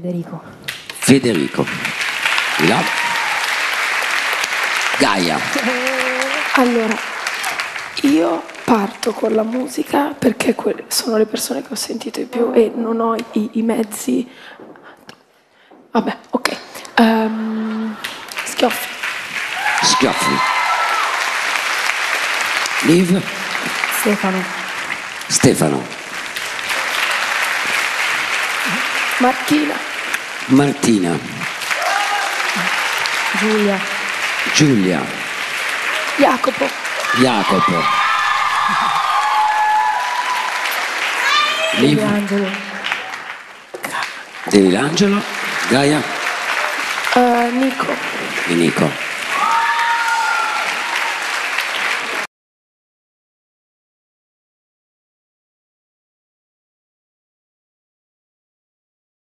Federico. Federico. Di là. Gaia. Allora, io parto con la musica perché que- sono le persone che ho sentito di più e non ho i, i mezzi. Vabbè, ok. Ehm, schioffi. Schioffi. Liv. Stefano. Stefano. Martina. Martina. Giulia. Giulia. Jacopo. Jacopo. Liv. Angelo. Dell'Angelo. Gaia. Eh, Nico. E Nico.